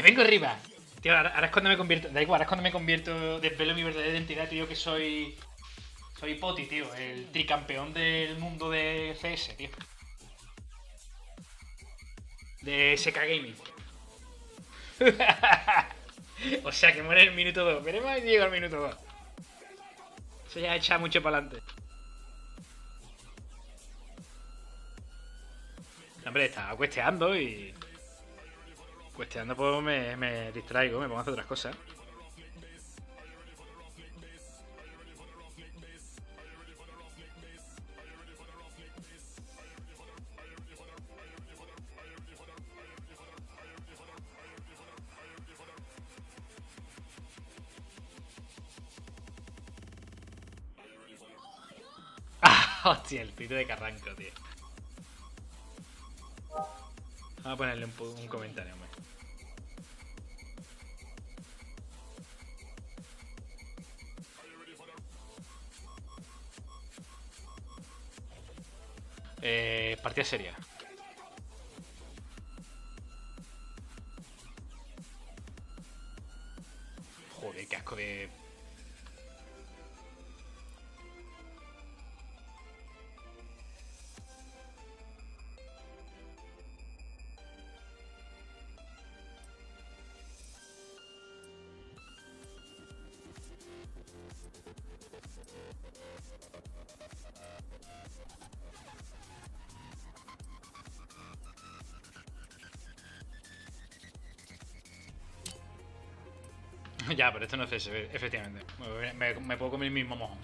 Me vengo arriba. Tío, ahora, es cuando me convierto. Da igual, ahora es cuando me convierto. Desvelo mi verdadera identidad, tío, que soy. Soy Poti, tío, el tricampeón del mundo de CS, tío. De SK Gaming. o sea que muere el minuto 2. Veremos si llega al minuto 2. Eso ya echa mucho para adelante. Hombre, estaba cuesteando y. Cuesteando, pues me, me distraigo, me pongo a hacer otras cosas. Hostia, el tuit de Carranco, tío. Vamos a ponerle un, un comentario, hombre. Partida seria. Joder, qué asco de... ya, pero esto no es FSB, efectivamente. Me, puedo comer el mismo mojón.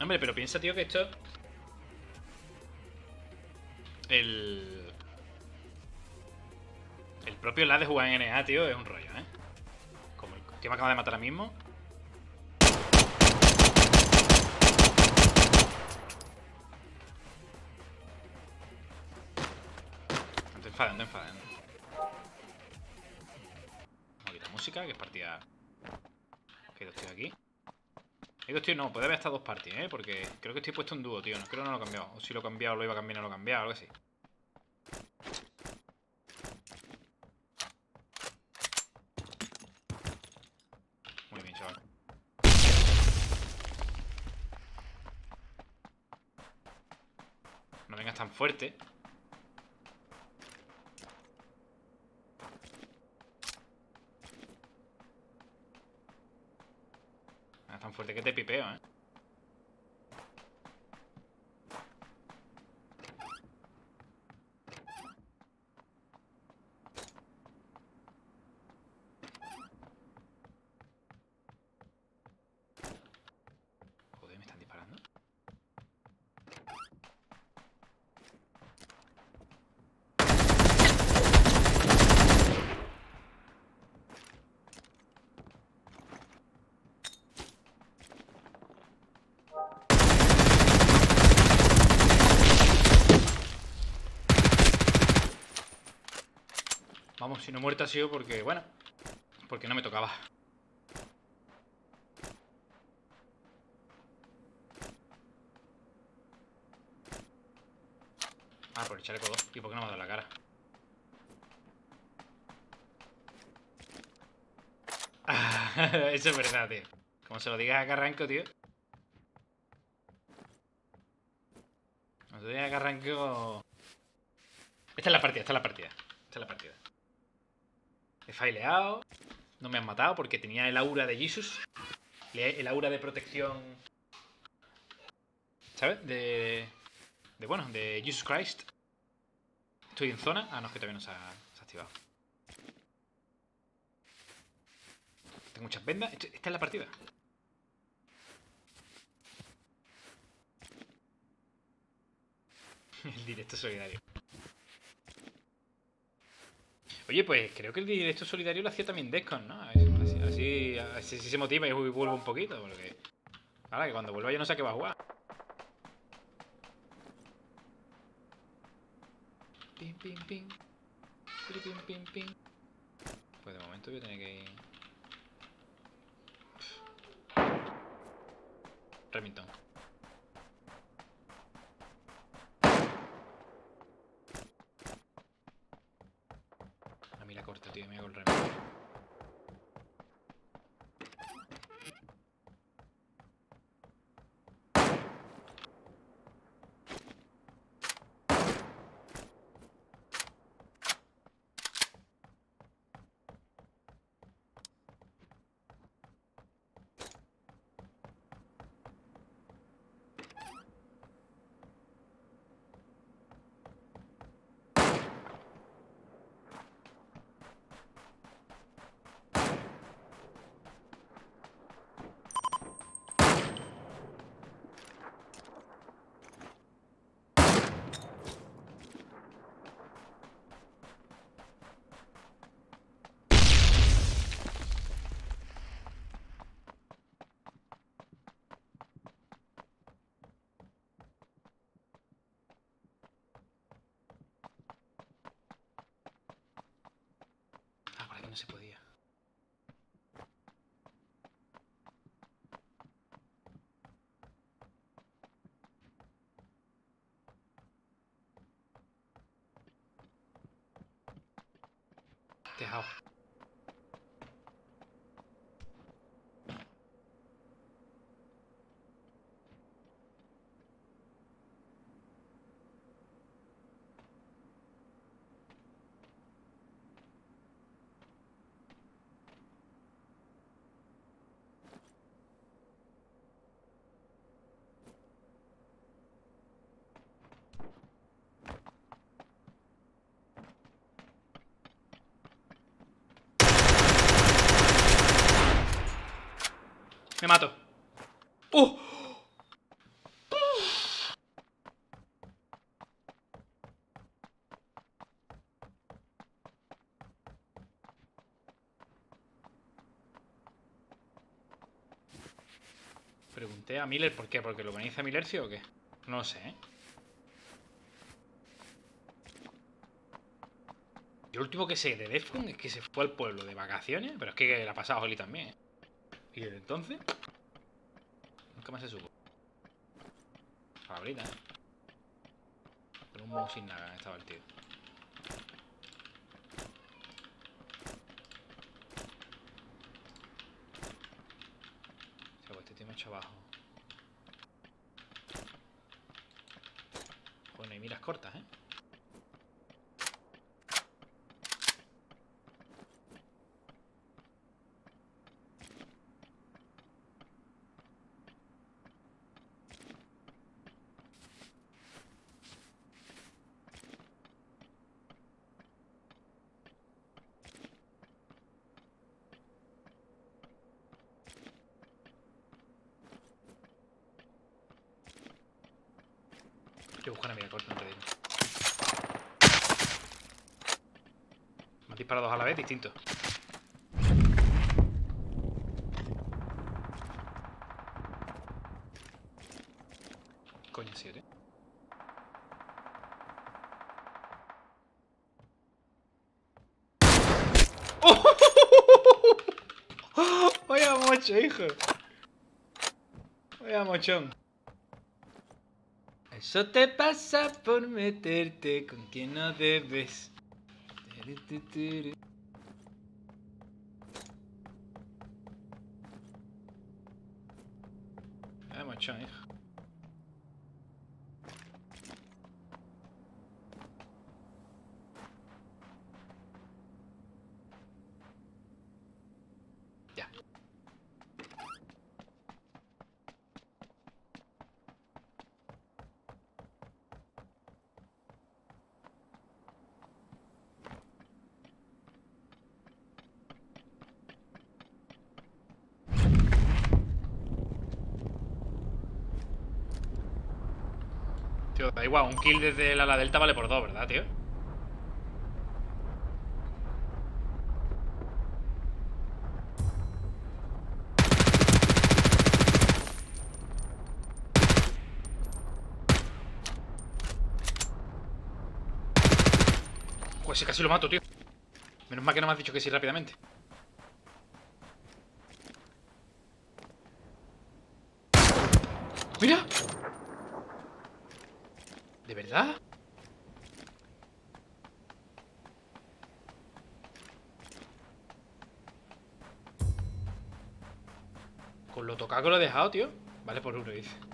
Hombre, pero piensa, tío, que esto... El... El propio lag de jugar en NA, tío, es un rollo, ¿eh? Como el que me acaba de matar ahora mismo. No te enfades, no. Música, que es partida... Hay dos tíos aquí. Hay dos tíos, no, puede haber hasta dos parties, ¿eh? Porque creo que estoy puesto en dúo, tío. No, creo que no lo he cambiado. O si lo he cambiado, lo iba a cambiar, no lo he cambiado, algo así. Muy bien, chaval. No vengas tan fuerte. No es tan fuerte que te pipeo, ¿eh? Joder, me están disparando. Si no he muerto ha sido porque, bueno, porque no me tocaba. Ah, por el chaleco 2. ¿Y por qué no me ha dado la cara? Eso es verdad, tío. Como se lo digas a Carranco, tío. Como se lo digas a Carranco... Esta es la partida, esta es la partida. Esta es la partida. He faileado. No me han matado porque tenía el aura de Jesus. El aura de protección... ¿Sabes? De... De bueno, de Jesus Christ. Estoy en zona. Ah, no, es que todavía no se ha, activado. Tengo muchas vendas. Esta es la partida. El directo solidario. Oye, pues creo que el directo solidario lo hacía también Descon, ¿no? Así, así, se motiva y vuelve un poquito, porque... Ahora que cuando vuelva yo no sé a qué va a jugar. Pim, pim, pim. Pim, pim, pim. Pues de momento voy a tener que ir... Remington. Tío, me hago el. Ah, por aquí no se podía. Tejado. Me mato. ¡Uh! Pregunté a Miller por qué, porque lo organiza Millercio o qué. No lo sé, ¿eh? Yo lo último que sé de Defcon es que se fue al pueblo de vacaciones, pero es que la ha pasado Oli también, ¿eh? Y desde entonces. Nunca más se supo. Palabrita, ¿eh? Con un mouse sin nada estaba el tío. O sea, este ha hecho abajo. Bueno, hay miras cortas, ¿eh? Estoy buscando una mira corta antes de irme. Me han disparado dos a la vez, distintos. Coño, ¿eh? ¡Oh! Vaya mocho, hijo. Vaya mochón. Eso te pasa por meterte con quien no debes. Turu, tu, turu. Vaya mochón, hijo. Ya. Da igual, un kill desde la ala delta vale por dos, ¿verdad, tío? Pues casi lo mato, tío. Menos mal que no me has dicho que sí rápidamente. ¡Mira! verdad? Con lo tocado que lo he dejado, tío. Vale por uno, dice.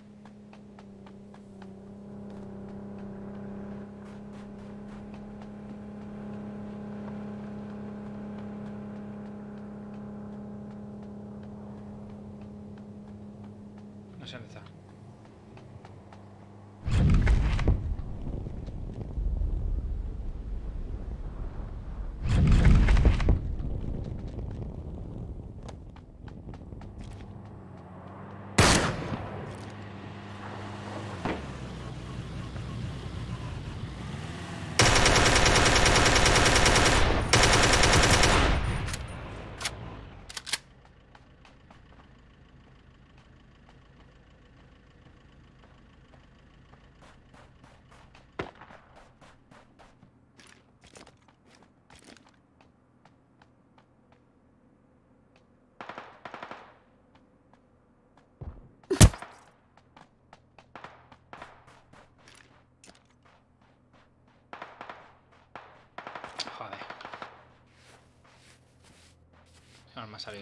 Ha.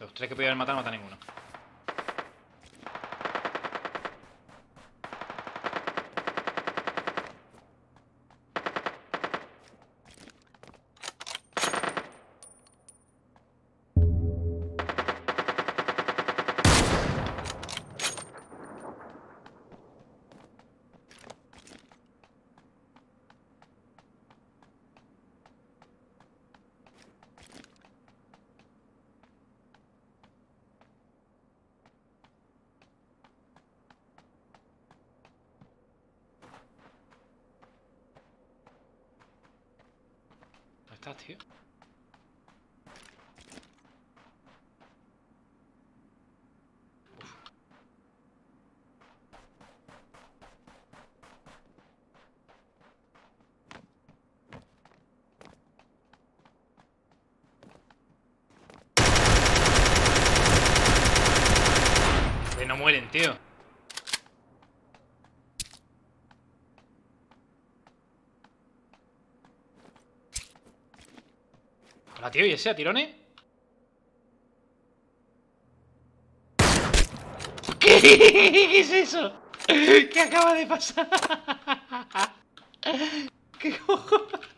Los tres que podía haber matado no mata ninguno. that here. Hola, tío, ¿y ese a tirones? ¿Qué? ¿Qué es eso? ¿Qué acaba de pasar? ¿Qué cojones?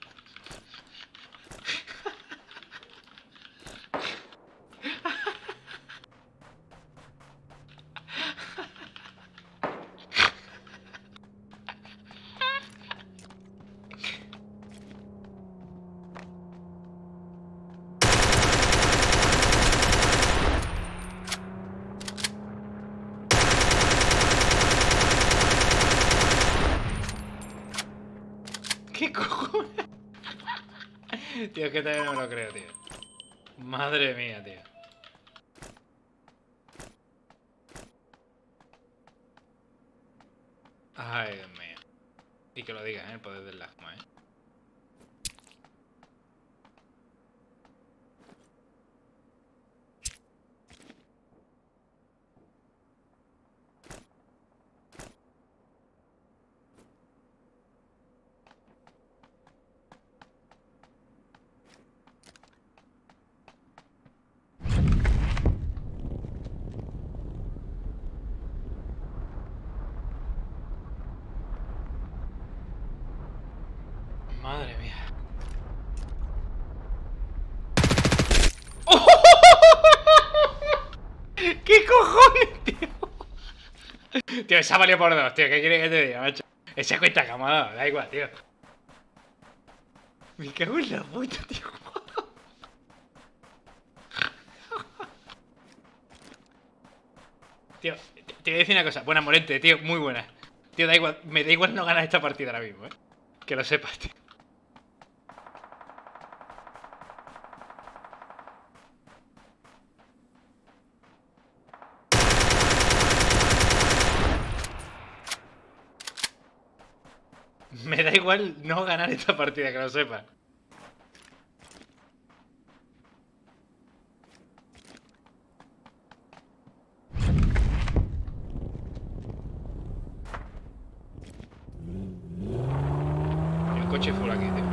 ¿Qué cojones? Tío, es que todavía no me lo creo, tío. Madre mía, tío. Ay, Dios mío. Y que lo digas, ¿eh? El poder del asma, ¿eh? Madre mía. ¿Qué cojones, tío? Tío, esa valió por dos, tío. ¿Qué quieres que te diga, macho? Esa ha dado, da igual, tío. Me cago en la puta, tío. Tío, te voy a decir una cosa. Buena Morente, tío, muy buena. Tío, da igual, me da igual no ganar esta partida ahora mismo, eh. Que lo sepas, tío. da igual no ganar esta partida, que lo sepa. El coche full aquí, tío.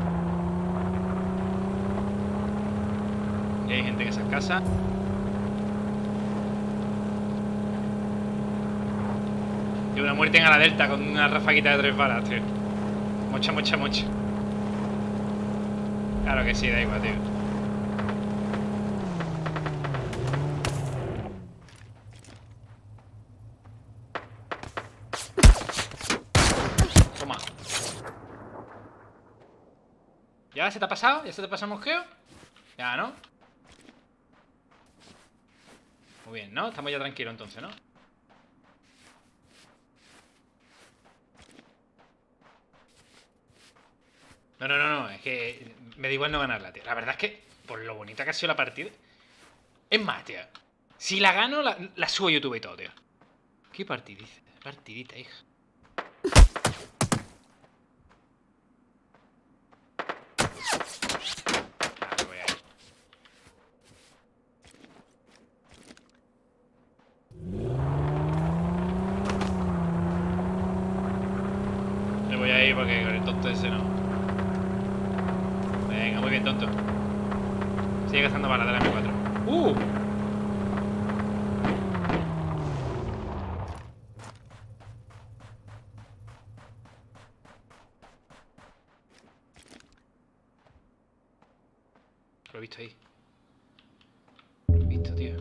Y hay gente que se casas. Y una muerte en la delta con una rafaguita de tres balas, tío. Mocha, mocha, mocha. Claro que sí, da igual, tío. Toma. ¿Ya se te ha pasado? ¿Ya se te ha pasado el mosqueo? Ya, ¿no? Muy bien, ¿no? Estamos ya tranquilos entonces, ¿no? No, no, no, no, es que me da igual no ganarla, tío. La verdad es que, por lo bonita que ha sido la partida. Es más, tío. Si la gano, la, subo a YouTube y todo, tío. ¿Qué partidita? Partidita, hija. Ah, me voy a ir. Me voy a ir porque con el tonto ese no. Venga, muy bien, tonto. Sigue gastando balas de la M4. ¡Uh! Lo he visto ahí. Lo he visto, tío.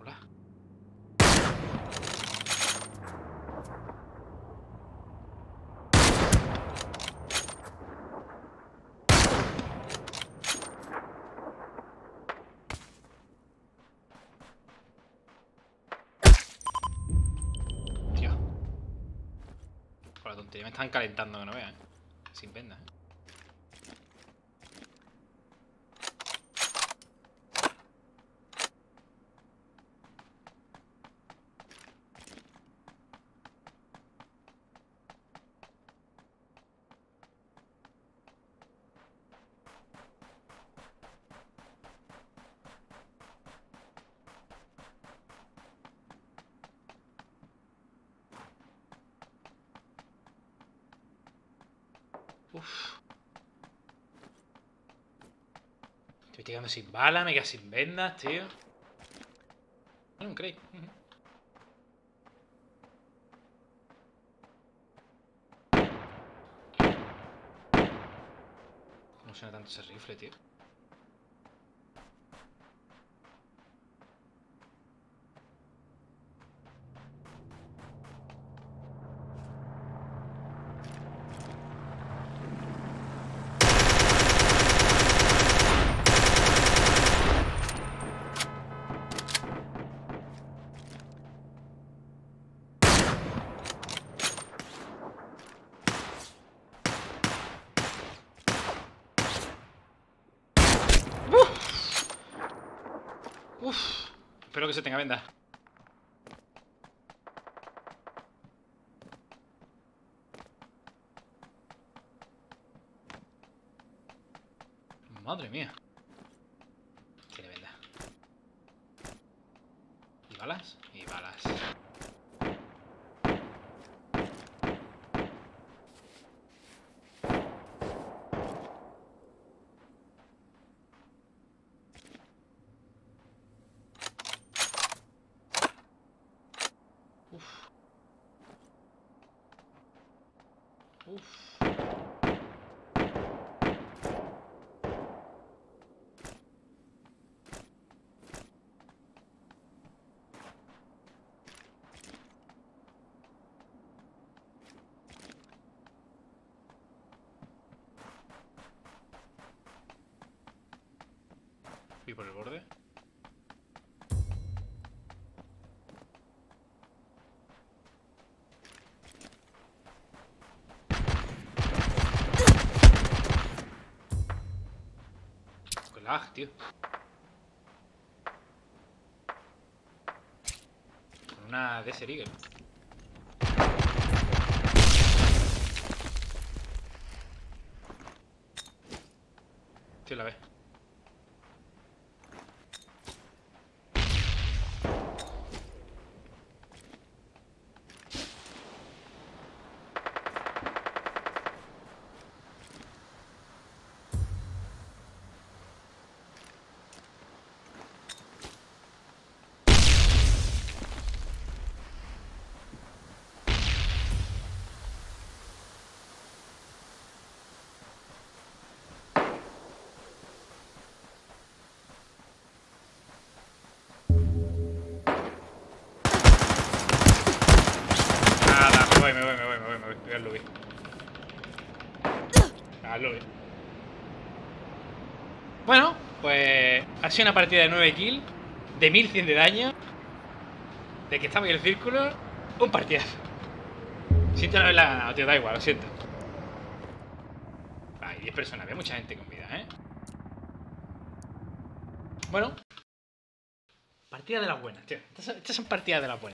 Hola. Tío. Con la tontería me están calentando que no vean. Sin vendas, eh. Estoy quedando sin bala, me quedo sin vendas, tío. Bueno, un crate. ujú. ¿Cómo suena tanto ese rifle, tío? Uf. Espero que se tenga venda. Madre mía. Tiene venda. ¿Y balas? Y balas. Uf. Uf. ¿Y por el borde? Lag, tío. Con una Desert Eagle. Tío, la ve. Hazlo, eh. Bueno, pues ha sido una partida de 9 kills, de 1100 de daño, de que estaba en el círculo, un partidazo. Siento no haberla ganado, tío, da igual, lo siento. Hay 10 personas, había mucha gente con vida, ¿eh? Bueno. Partida de las buenas, tío. Estas son partidas de las buenas.